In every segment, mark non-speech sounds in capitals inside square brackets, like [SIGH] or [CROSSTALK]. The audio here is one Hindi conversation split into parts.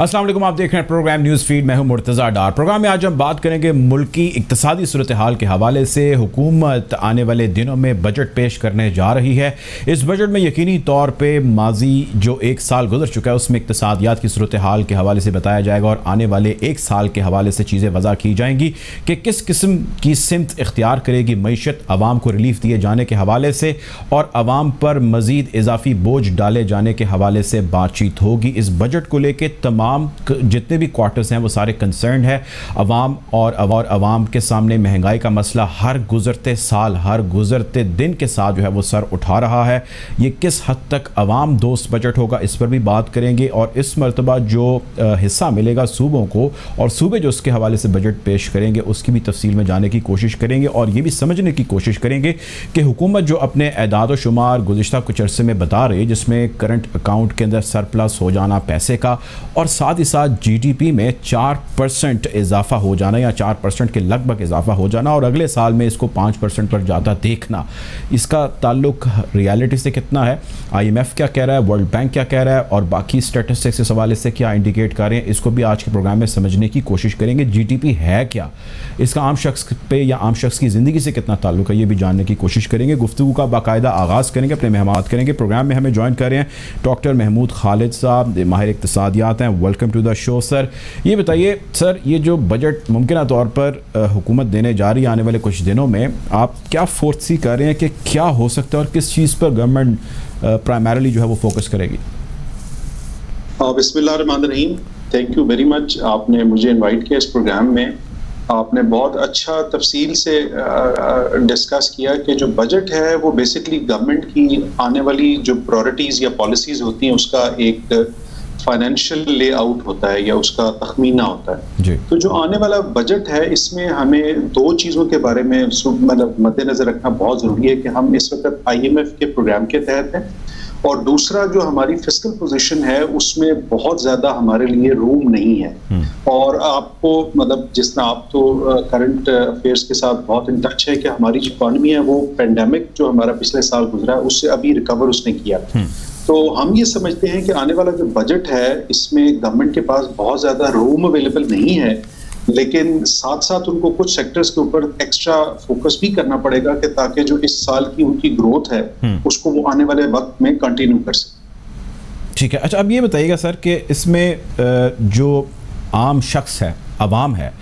असलम आप देख रहे हैं प्रोग्राम न्यूज़ फ़ीड। मैं हूँ मुर्तज़ा डार। प्रोग्राम में आज हम बात करेंगे मुल्क की इकतसादी सूरत हाल के हवाले से। हुकूमत आने वाले दिनों में बजट पेश करने जा रही है। इस बजट में यकीनी तौर पर माजी जो एक साल गुजर चुका है, उसमें इकतसादियात की सूरत हाल के हवाले से बताया जाएगा और आने वाले एक साल के हवाले से चीज़ें वजह की जाएँगी कि किस किस्म की सिमत इख्तियार करेगी मीशत। आवाम को रिलीफ दिए जाने के हवाले से और आवाम पर मज़ीद इजाफी बोझ डाले जाने के हवाले से बातचीत होगी। इस बजट को लेकर तमाम तमाम जितने भी क्वार्टर्स हैं, वो सारे कंसर्न है। अवाम और और अवाम के सामने महँगाई का मसला हर गुजरते साल, हर गुजरते दिन के साथ जो है वो सर उठा रहा है। ये किस हद तक अवाम दोस्त बजट होगा, इस पर भी बात करेंगे और इस मरतबा जो हिस्सा मिलेगा सूबों को और सूबे जो उसके हवाले से बजट पेश करेंगे, उसकी भी तफसील में जाने की कोशिश करेंगे और ये भी समझने की कोशिश करेंगे कि हुकूमत जो अपने एदाद शुमार गुजशत कुछ अरसे में बता रही है, जिसमें करंट अकाउंट के अंदर सरप्लस हो जाना पैसे का और साथ ही साथ जीडीपी में चार परसेंट इजाफा हो जाना या चार परसेंट के लगभग इजाफा हो जाना और अगले साल में इसको पाँच परसेंट पर ज़्यादा देखना। इसका ताल्लुक रियलिटी से कितना है? आईएमएफ क्या कह रहा है? वर्ल्ड बैंक क्या कह रहा है? और बाकी स्टेटिस्टिक्स इस हवाले से क्या इंडिकेट कर रहे हैं? इसको भी आज के प्रोग्राम में समझने की कोशिश करेंगे। जी है क्या? इसका आम शख्स पे या आम शख्स की ज़िंदगी से कितना ताल्लुक है, ये भी जानने की कोशिश करेंगे। गुफ्तु का बाकायदा आगाज़ करेंगे, अपने मेहमान करेंगे। प्रोग्राम में हमें ज्वाइन कर रहे हैं डॉक्टर महमूद खालिद साहब। माहिर इकतसादियात हैं। Welcome to the show sir ये बताइए सर ये जो बजट मुमकिन तौर पर हुकूमत देने जा रही है आने वाले कुछ दिनों में, आप क्या फोर्थ सी कर रहे हैं कि क्या हो सकता है और किस चीज़ पर गवर्नमेंट प्राइमरली जो है वो फोकस करेगी? बिस्मिल्लाहिर्रहमानिर्रहीम थैंक यू वेरी मच आपने मुझे इनवाइट किया इस प्रोग्राम में। आपने बहुत अच्छा तफसील से डिस्कस किया कि जो बजट है, वो बेसिकली गवर्नमेंट की आने वाली जो प्रायोरिटीज़ या पॉलिसीज़ होती हैं, उसका एक फाइनेंशियल लेआउट होता है या उसका तखमीना होता है। तो जो आने वाला बजट है इसमें हमें दो चीज़ों के बारे में मतलब मद्देनजर रखना बहुत ज़रूरी है कि हम इस वक्त आईएमएफ के प्रोग्राम के तहत हैं। और दूसरा जो हमारी फ़िज़िकल पोजीशन है उसमें बहुत ज़्यादा हमारे लिए रूम नहीं है। हम्म। और आपको मतलब जिस तरह आप तो करंट अफेयर्स के साथ बहुत इन टच है कि हमारी जो इकॉनमी है वो पेंडेमिक जो हमारा पिछले साल गुजरा है उससे अभी रिकवर उसने किया। हम्म। तो हम ये समझते हैं कि आने वाला जो बजट है इसमें गवर्नमेंट के पास बहुत ज़्यादा रूम अवेलेबल नहीं है लेकिन साथ साथ उनको कुछ सेक्टर्स के ऊपर एक्स्ट्रा फोकस भी करना पड़ेगा कि ताकि जो इस साल की उनकी ग्रोथ है हम्म। उसको वो आने वाले वक्त में कंटिन्यू कर सके ठीक है अच्छा अब ये बताइएगा सर कि इसमें जो आम शख्स है आवाम है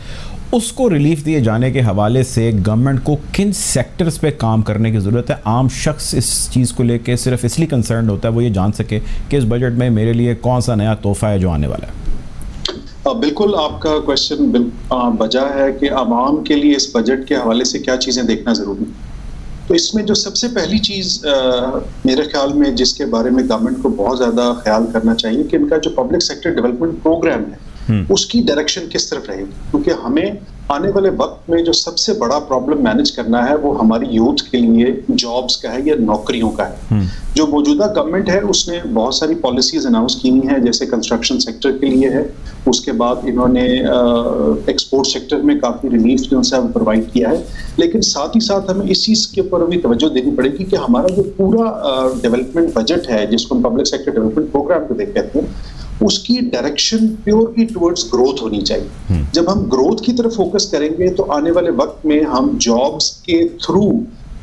उसको रिलीफ दिए जाने के हवाले से गवर्नमेंट को किन सेक्टर्स पे काम करने की ज़रूरत है आम शख्स इस चीज़ को लेके सिर्फ़ इसलिए कंसर्न होता है, वो ये जान सके कि इस बजट में मेरे लिए कौन सा नया तोहफा है जो आने वाला है बिल्कुल आपका क्वेश्चन बजा है कि आवाम के लिए इस बजट के हवाले से क्या चीज़ें देखना ज़रूरी तो इसमें जो सबसे पहली चीज़ मेरे ख्याल में जिसके बारे में गवर्नमेंट को बहुत ज़्यादा ख्याल करना चाहिए कि इनका जो पब्लिक सेक्टर डेवलपमेंट प्रोग्राम है। उसकी डायरेक्शन किस तरफ़ रहेगी? क्योंकि हमें आने वाले वक्त में जो सबसे बड़ा प्रॉब्लम मैनेज करना है वो हमारी यूथ के लिए जॉब्स का है या नौकरियों का है। हम्म। जो मौजूदा गवर्नमेंट है उसने बहुत सारी पॉलिसीज़ अनाउंस की हुई हैं जैसे कंस्ट्रक्शन सेक्टर के लिए है। उसके बाद इन्होंने एक्सपोर्ट सेक्टर में काफ़ी रिलीफ जो है प्रोवाइड किया है। लेकिन साथ ही साथ हमें इस चीज़ के ऊपर भी तवज्जो देनी पड़ेगी कि हमारा जो पूरा डेवलपमेंट बजट है जिसको हम पब्लिक सेक्टर डेवलपमेंट प्रोग्राम को देख कहते हैं उसकी डायरेक्शन प्योरली टुवर्ड्स ग्रोथ होनी चाहिए हम्म। जब हम ग्रोथ की तरफ़ फोकस करेंगे तो आने वाले वक्त में हम जॉब्स के थ्रू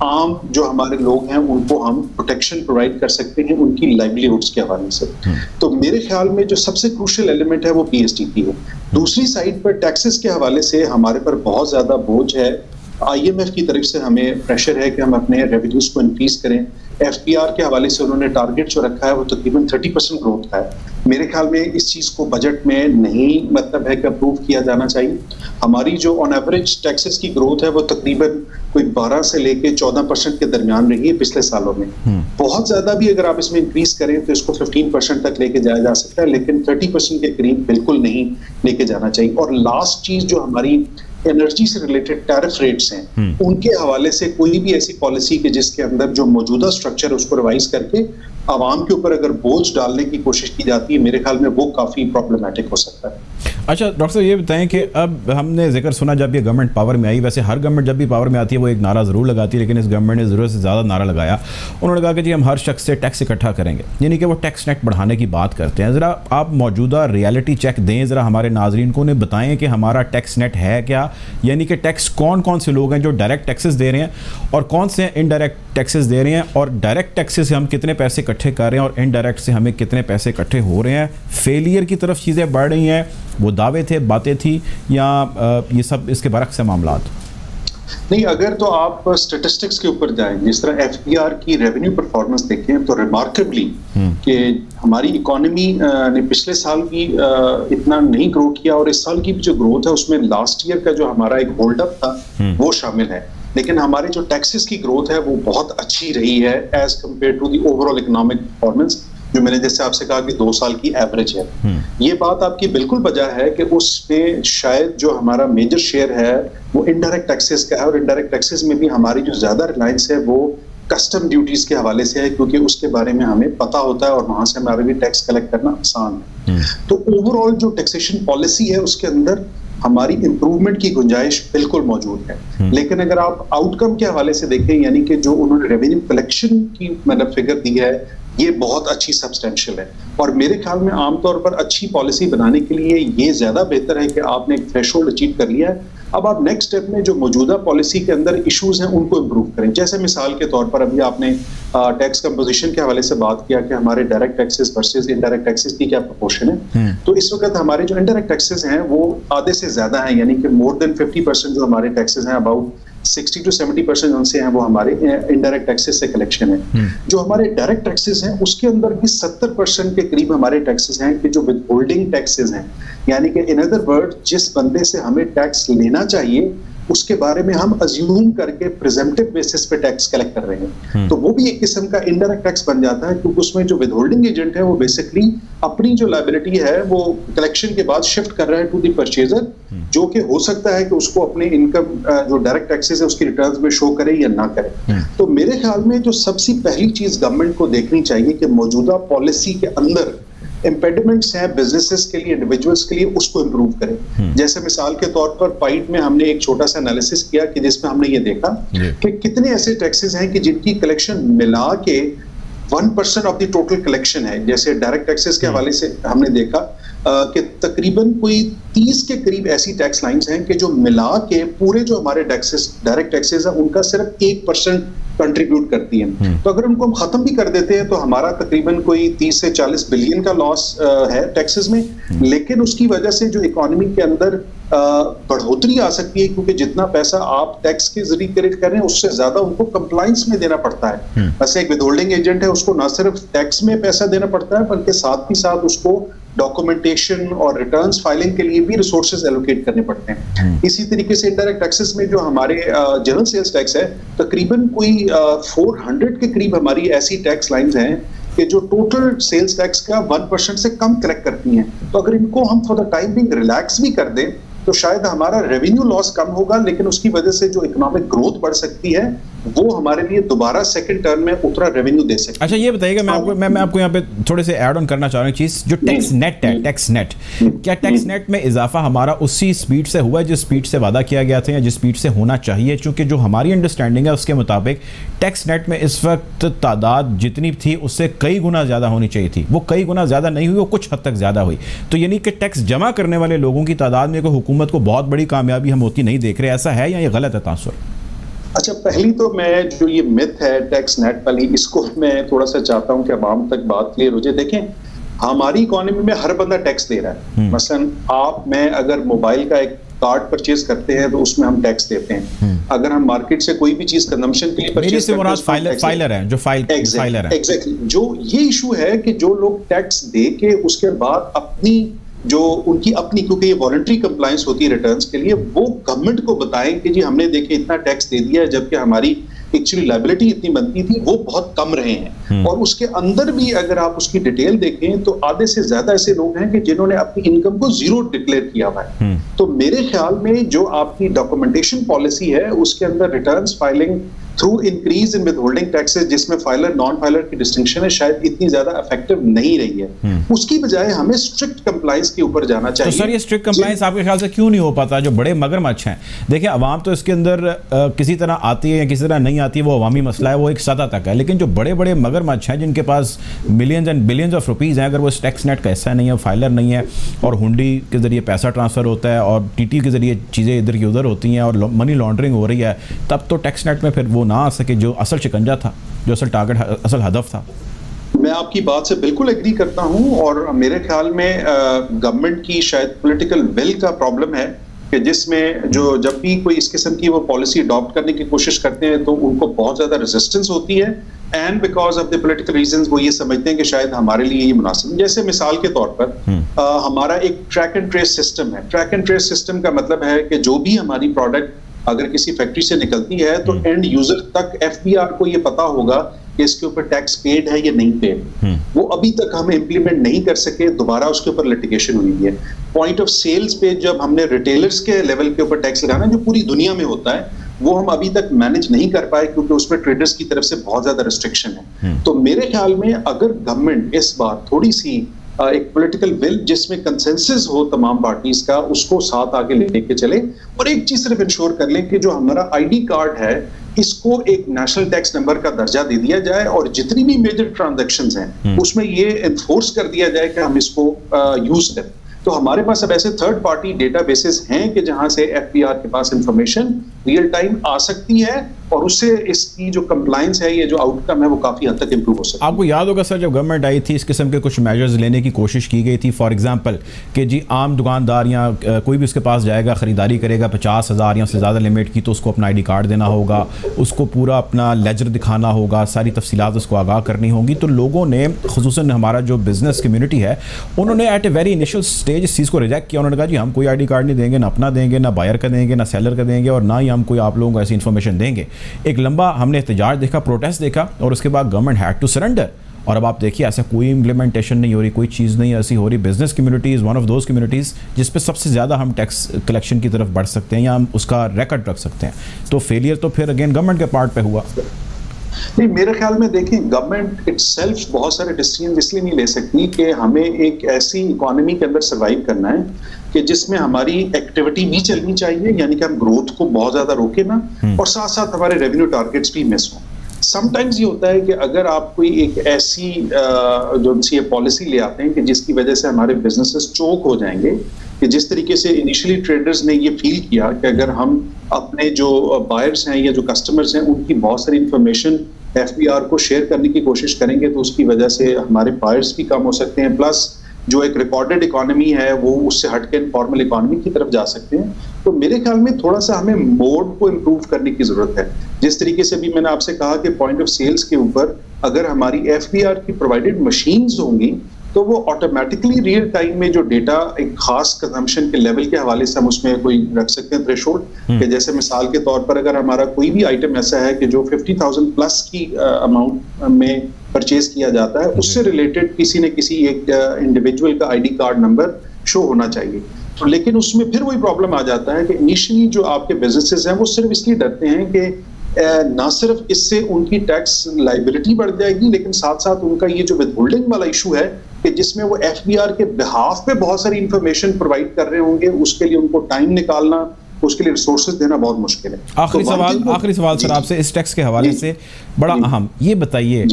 आम जो हमारे लोग हैं उनको हम प्रोटेक्शन प्रोवाइड कर सकते हैं उनकी लाइवलीहुड्स के हवाले से हम्म। तो मेरे ख्याल में जो सबसे क्रूशल एलिमेंट है वो पीएसटीपी है दूसरी साइड पर टैक्सेस के हवाले से हमारे पर बहुत ज़्यादा बोझ है आईएमएफ की तरफ़ से हमें प्रेशर है कि हम अपने रेवेन्यूज को इंक्रीज करें। एफपीआर के हवाले से उन्होंने टारगेट जो रखा है वो तकरीबन थर्टी परसेंट ग्रोथ का है। मेरे ख्याल में इस चीज़ को बजट में नहीं मतलब है कि अप्रूव किया जाना चाहिए। हमारी जो ऑन एवरेज टैक्सेस की ग्रोथ है वो तकरीबन कोई 12 से लेके 14 परसेंट के दरमियान रही है पिछले सालों में। हम्म। बहुत ज़्यादा भी अगर आप इसमें इंक्रीज करें तो इसको 15 परसेंट तक लेके जाया जा सकता है लेकिन 30 परसेंट के करीब बिल्कुल नहीं लेके जाना चाहिए। और लास्ट चीज़ जो हमारी एनर्जी से रिलेटेड टैरिफ रेट्स हैं हम्म। उनके हवाले से कोई भी ऐसी पॉलिसी के जिसके अंदर जो मौजूदा स्ट्रक्चर है उसको रिवाइज करके आवाम के ऊपर अगर बोझ डालने की कोशिश की जाती है मेरे ख्याल में वो काफ़ी प्रॉब्लमेटिक हो सकता है अच्छा डॉक्टर साहब, ये बताएँ कि अब हमने ज़िक्र सुना जब ये गवर्नमेंट पावर में आई, वैसे हर गवर्नमेंट जब भी पावर में आती है, वो एक नारा ज़रूर लगाती है, लेकिन इस गवर्नमेंट ने ज़रूरत से ज़्यादा नारा लगाया। उन्होंने कहा कि जी, हम हर शख्स से टैक्स इकट्ठा करेंगे। यानी कि वो टैक्स नेट बढ़ाने की बात करते हैं। ज़रा आप मौजूदा रियलिटी चेक दें, ज़रा हमारे नाजरन को उन्हें बताएँ कि हमारा टैक्स नेट है क्या? यानी कि टैक्स कौन कौन से लोग हैं जो डायरेक्ट टैक्सेस दे रहे हैं, और कौन से इनडायरेक्ट टैक्सेस दे रहे हैं, और डायरेक्ट टैक्सेस से हम कितने पैसे इकट्ठे कर रहे हैं, और इनडायरेक्ट से हमें कितने पैसे इकट्ठे हो रहे हैं? फेलियर की तरफ़ चीज़ें बढ़ रही हैं। वो दावे थे बातें थी या ये सब इसके बरक्स से मामला नहीं अगर तो आप स्टेटिस्टिक्स के ऊपर जाएँ जिस तरह एफपीआर की रेवेन्यू परफॉर्मेंस देखें तो रिमार्केबली हम्म। कि हमारी इकोनॉमी ने पिछले साल भी इतना नहीं ग्रो किया और इस साल की भी जो ग्रोथ है उसमें लास्ट ईयर का जो हमारा एक होल्डअप था हम्म। वो शामिल है लेकिन हमारे जो टैक्सेस की ग्रोथ है वो बहुत अच्छी रही है as compare to the overall economic performance जो मैंने जैसे आपसे कहा कि दो साल की एवरेज है हम्म। ये बात आपकी बिल्कुल वजह है कि उसमें शायद जो हमारा मेजर शेयर है वो इनडायरेक्ट टैक्सेस का है और इनडायरेक्ट टैक्सेस में भी हमारी जो ज़्यादा रिलायंस है वो कस्टम ड्यूटीज़ के हवाले से है क्योंकि उसके बारे में हमें पता होता है और वहाँ से हमारे भी टैक्स कलेक्ट करना आसान है हम्म। तो ओवरऑल जो टैक्सेशन पॉलिसी है उसके अंदर हमारी इंप्रूवमेंट की गुंजाइश बिल्कुल मौजूद है हम्म। लेकिन अगर आप आउटकम के हवाले से देखें यानी कि जो उन्होंने रेवेन्यू कलेक्शन की मतलब फिगर दी है ये बहुत अच्छी सब्सटेंशियल है। और मेरे ख्याल में आमतौर पर अच्छी पॉलिसी बनाने के लिए ये ज़्यादा बेहतर है कि आपने एक थ्रेश अचीव कर लिया है। अब आप नेक्स्ट स्टेप में जो मौजूदा पॉलिसी के अंदर इश्यूज़ हैं उनको इम्प्रूव करें। जैसे मिसाल के तौर पर अभी आपने टैक्स कंपोजिशन के हवाले से बात किया कि हमारे direct taxes versus indirect taxes की क्या प्रोपोर्शन है। हम्म। तो इस वक्त हमारे जो इनडायरेक्ट टैक्सेस हैं वो आधे से ज़्यादा हैं यानी कि मोर देन फिफ्टी परसेंट जो हमारे टैक्सेस हैं about sixty to seventy percent उनसे हैं वो हमारे इनडायरेक्ट टैक्सेस से कलेक्शन है हम्म। जो हमारे डायरेक्ट टैक्सेस हैं उसके अंदर भी सत्तर परसेंट के करीब हमारे टैक्सेस हैं कि जो विद होल्डिंग टैक्सेज हैं यानी कि इन अदर वर्ड जिस बंदे से हमें टैक्स लेना चाहिए उसके बारे में हम अज्यूम करके प्रेजेंटिव बेसिस पे टैक्स कलेक्ट कर रहे हैं हम्म। तो वो भी एक किस्म का इनडायरेक्ट टैक्स बन जाता है क्योंकि उसमें जो विदहोल्डिंग एजेंट है वो बेसिकली अपनी जो लाइबिलिटी है वो कलेक्शन के बाद शिफ्ट कर रहा है टू दी परचेजर जो कि हो सकता है कि उसको अपने इनकम जो डायरेक्ट टैक्सेस है उसकी रिटर्न में शो करे या ना करे हम्म। तो मेरे ख्याल में जो सबसे पहली चीज़ गवर्नमेंट को देखनी चाहिए कि मौजूदा पॉलिसी के अंदर इम्पेडिमेंट्स हैं बिजनेसेस के लिए इंडिविजुअल्स के लिए उसको इम्प्रूव करें हम्म। जैसे मिसाल के तौर पर पाइट में हमने एक छोटा सा एनालिसिस किया कि जिसमें हमने ये देखा कि कितने ऐसे टैक्सेस हैं कि जिनकी कलेक्शन मिला के one percent of the total collection है जैसे डायरेक्ट टैक्सेस के हम्म। हवाले से हमने देखा कि तकरीबन कोई तीस के करीब ऐसी टैक्स लाइंस हैं कि जो मिला के पूरे जो हमारे टैक्सेस डायरेक्ट टैक्सेस है उनका सिर्फ़ एक परसेंट कंट्रीब्यूट करती हैं हम्म। तो अगर उनको हम खत्म भी कर देते हैं तो हमारा तकरीबन कोई 30 से 40 बिलियन का लॉस है टैक्सेस में हम्म। लेकिन उसकी वजह से जो इकोनॉमी के अंदर बढ़ोतरी आ सकती है क्योंकि जितना पैसा आप टैक्स के ज़रिए क्रेडिट कर रहे हैं उससे ज़्यादा उनको कंप्लाइंस में देना पड़ता है हम्म। वैसे एक विदहोल्डिंग एजेंट है उसको ना सिर्फ़ टैक्स में पैसा देना पड़ता है बल्कि साथ ही साथ उसको डॉक्यूमेंटेशन और रिटर्न्स फाइलिंग के लिए भी रिसोर्सेज एलोकेट करने पड़ते हैं हम्म। इसी तरीके से इनडायरेक्ट टैक्सेस में जो हमारे जनरल सेल्स टैक्स है तकरीबन कोई फोर हंड्रेड के करीब हमारी ऐसी टैक्स लाइंस हैं कि जो टोटल सेल्स टैक्स का वन परसेंट से कम कलेक्ट करती हैं तो अगर इनको हम for the time being relax भी कर दें तो शायद हमारा रेवेन्यू लॉस कम होगा, लेकिन उसकी वजह से जो इकोनॉमिक ग्रोथ बढ़ सकती है वो हमारे लिए दोबारा सेकंड टर्म में उतरा रेवेन्यू दे सकते अच्छा ये बताइएगा मैं आपको मैं, मैं आपको यहाँ पे थोड़े से ऐड ऑन करना चाह रहा हूँ चीज़ जो टैक्स नेट है टैक्स नेट क्या टैक्स नेट में इजाफा हमारा उसी स्पीड से हुआ है जिस स्पीड से वादा किया गया था या जिस स्पीड से होना चाहिए? क्योंकि जो हमारी अंडरस्टैंडिंग है उसके मुताबिक टैक्स नेट में इस वक्त तादाद जितनी थी उससे कई गुना ज़्यादा होनी चाहिए थी। वो कई गुना ज़्यादा नहीं हुई वो कुछ हद तक ज़्यादा हुई। तो यानी कि टैक्स जमा करने वाले लोगों की तादाद में कोई हुकूमत को बहुत बड़ी कामयाबी हम होती नहीं देख रहे ऐसा है या ये गलत है तासर? अच्छा पहली तो मैं जो ये मिथ है टैक्स नेट वाली इसको मैं थोड़ा सा चाहता हूँ कि आवाम तक बात क्लियर हो जाए। देखें हमारी इकोनॉमी में हर बंदा टैक्स दे रहा है। हम्म। मसलन आप मैं अगर मोबाइल का एक कार्ड परचेज करते हैं तो उसमें हम टैक्स देते हैं। हम्म। अगर हम मार्केट से कोई भी चीज़ कंजम्पशन के लिए परचेज करते हैं फाइलर, फाइलर है। जो फ़ाइल फाइलर है। एग्जैक्टली जो ये इशू है कि जो लोग टैक्स दे के उसके बाद अपनी जो उनकी अपनी क्योंकि ये वॉलंटरी कंप्लायंस होती है रिटर्न्स के लिए वो गवर्नमेंट को बताएँ कि जी हमने देखे इतना टैक्स दे दिया है जबकि हमारी एक्चुअली लाइबिलिटी इतनी बनती थी वो बहुत कम रहे हैं हम्म। और उसके अंदर भी अगर आप उसकी डिटेल देखें तो आधे से ज़्यादा ऐसे लोग हैं कि जिन्होंने अपनी इनकम को ज़ीरो डिक्लेयर किया हुआ है हम्म। तो मेरे ख्याल में जो आपकी डॉक्यूमेंटेशन पॉलिसी है उसके अंदर return filing through increase in withholding taxes जिसमें फाइलर नॉन फाइलर की डिस्टिंक्शन है शायद इतनी ज़्यादा इफ़ेक्टिव नहीं रही है। हम्म। उसकी बजाय हमें स्ट्रिक्ट कंप्लाइंस के ऊपर जाना चाहिए। तो सर ये स्ट्रिक्ट कंप्लाइंस आपके ख्याल से क्यों नहीं हो पाता? जो बड़े मगरमच्छ हैं देखिए अवाम तो इसके अंदर आ, किसी तरह आती है या किसी तरह नहीं आती है वो अवामी मसला है वो एक सतह तक है। लेकिन जो बड़े बड़े मगरमच्छ हैं जिनके पास millions and billions of rupees हैं अगर वो टैक्स नेट का हिस्सा नहीं है फाइलर नहीं है और हुंडी के ज़रिए पैसा ट्रांसफ़र होता है और टी के ज़रिए चीज़ें इधर की उधर होती हैं और मनी लॉन्ड्रिंग हो रही है तब तो टैक्स नेट में फिर वो ना आ सके जो असल शिकंजा था जो असल टारगेट असल हदफ था। मैं आपकी बात से बिल्कुल एग्री करता हूँ और मेरे ख्याल में गवर्नमेंट की शायद पॉलिटिकल विल का प्रॉब्लम है कि जिसमें जो जब भी कोई इस किस्म की वो पॉलिसी अडॉप्ट करने की कोशिश करते हैं तो उनको बहुत ज़्यादा रेजिस्टेंस होती है। And because of the political reason वो ये समझते हैं कि शायद हमारे लिए ये मुनासिब जैसे मिसाल के तौर पर आ, हम्म। हमारा एक ट्रैक एंड ट्रेस सिस्टम है। ट्रैक एंड ट्रेस सिस्टम का मतलब है कि जो भी हमारी प्रोडक्ट अगर किसी फैक्ट्री से निकलती है तो एंड हम्म। यूज़र तक एफ़ को ये पता होगा कि इसके ऊपर टैक्स पेड है या नहीं पेड हम्म। वो अभी तक हम इम्प्लीमेंट नहीं कर सके दोबारा उसके ऊपर लिटिगेशन हुई है पॉइंट ऑफ़ सेल्स पे जब हमने रिटेलर्स के लेवल के ऊपर टैक्स लगाना जो पूरी दुनिया में होता है वो हम अभी तक मैनेज नहीं कर पाए क्योंकि उसमें ट्रेडर्स की तरफ़ से बहुत ज़्यादा रिस्ट्रिक्शन है हम्म। तो मेरे ख्याल में अगर गवर्नमेंट इस बार थोड़ी सी एक पॉलिटिकल विल जिसमें कंसेंसस हो तमाम पार्टीज़ का उसको साथ आगे लेके चले और एक चीज़ सिर्फ़ इंश्योर कर लें कि जो हमारा आईडी कार्ड है इसको एक नेशनल टैक्स नंबर का दर्जा दे दिया जाए और जितनी भी मेजर ट्रांजेक्शन हैं हम्म। उसमें ये इन्फोर्स कर दिया जाए कि हम इसको यूज़ करें तो हमारे पास अब ऐसे थर्ड पार्टी डेटा बेसिस हैं कि जहाँ से एफपीआर के पास इंफॉर्मेशन रियल टाइम आ सकती है और उससे इसकी जो कंप्लाइंस है, ये जो आउटकम है, वो काफ़ी हद तक इंप्रूव हो सकता है। आपको याद होगा सर, जब गवर्नमेंट आई थी, इस किस्म के कुछ मेजर्स लेने की कोशिश की गई थी। फॉर एग्जांपल कि जी, आम दुकानदार या कोई भी उसके पास जाएगा, ख़रीदारी करेगा पचास हज़ार या उससे ज़्यादा लिमिट की तो उसको अपना आईडी कार्ड देना होगा, उसको पूरा अपना लेजर दिखाना होगा, सारी तफसीत उसको आगाह करनी होगी। तो लोगों ने खसूस हमारा जो बिज़नेस कम्यूनिटी है, उन्होंने at a very initial stage इस चीज़ को रिजेक्ट किया। उन्होंने कहा, जी, हम कोई आई कार्ड नहीं देंगे, ना अपना देंगे, ना बायर का देंगे, ना सेलर का देंगे और ना ही हम कोई आप लोगों को ऐसी इन्फॉर्मेशन देंगे। एक लंबा हमने एहतजाज देखा प्रोटेस्ट देखा और उसके बाद गवर्नमेंट हैड टू सरेंडर और अब आप देखिए, ऐसा कोई इम्प्लीमेंटेशन नहीं हो रही, कोई चीज़ नहीं ऐसी हो रही। Business community is one of those communities जिस पे सबसे ज़्यादा हम टैक्स कलेक्शन की तरफ़ बढ़ सकते हैं या हम उसका रिकॉर्ड रख सकते हैं। तो फेलियर तो फिर अगेन गवर्नमेंट के पार्ट पे हुआ। नहीं मेरे ख्याल में देखिए गवर्नमेंट इट बहुत सारे डिसीज़न इसलिए नहीं ले सकती कि हमें एक ऐसी इकोनॉमी के अंदर सर्वाइव करना है कि जिसमें हमारी एक्टिविटी भी चलनी चाहिए यानी कि हम ग्रोथ को बहुत ज़्यादा रोके ना हम्म। और साथ साथ हमारे रेवेन्यू टारगेट्स भी मिस हों समटाइम्स ये होता है कि अगर आप कोई एक ऐसी जो सी पॉलिसी ले आते हैं कि जिसकी वजह से हमारे बिजनेसेस चोक हो जाएँगे, कि जिस तरीके से इनिशियली ट्रेडर्स ने ये फील किया कि अगर हम अपने जो बायर्स हैं या जो कस्टमर्स हैं, उनकी बहुत सारी इंफॉर्मेशन एफ़ को शेयर करने की कोशिश करेंगे तो उसकी वजह से हमारे बायर्स भी कम हो सकते हैं। प्लस जो एक रिकॉर्डेड इकोनॉमी है, वो उससे हटके इनफॉर्मल इकोनॉमी की तरफ़ जा सकते हैं। तो मेरे ख्याल में थोड़ा सा हमें मोड को इम्प्रूव करने की ज़रूरत है। जिस तरीके से भी मैंने आपसे कहा कि पॉइंट ऑफ़ सेल्स के ऊपर अगर हमारी एफबीआर की प्रोवाइडेड मशीन्स होंगी तो वो ऑटोमेटिकली रियल टाइम में जो डेटा एक खास कंजम्पशन के लेवल के हवाले से हम उसमें कोई रख सकते हैं थ्रेशोल्ड हम्म। कि जैसे मिसाल के तौर पर अगर हमारा कोई भी आइटम ऐसा है कि जो 50,000 प्लस की अमाउंट में परचेज किया जाता है उससे रिलेटेड किसी न किसी एक इंडिविजुअल का आईडी कार्ड नंबर शो होना चाहिए। तो लेकिन उसमें फिर वही प्रॉब्लम आ जाता है कि इनिशियली जो आपके बिजनेसेस हैं वो सिर्फ़ इसलिए डरते हैं कि ना सिर्फ़ इससे उनकी टैक्स लाइबिलिटी बढ़ जाएगी लेकिन साथ साथ उनका ये जो विदहोल्डिंग वाला इशू है कि जिसमें वो एफबीआर के बिहाफ पे बहुत सारी इंफॉर्मेशन प्रोवाइड कर रहे होंगे उसके लिए उनको टाइम निकालना उसके लिए रिसोर्सेज देना बहुत मुश्किल है। आखिरी तो सवाल आखिरी सवाल सर आपसे इस टैक्स के हवाले से बड़ा अहम ये बताइए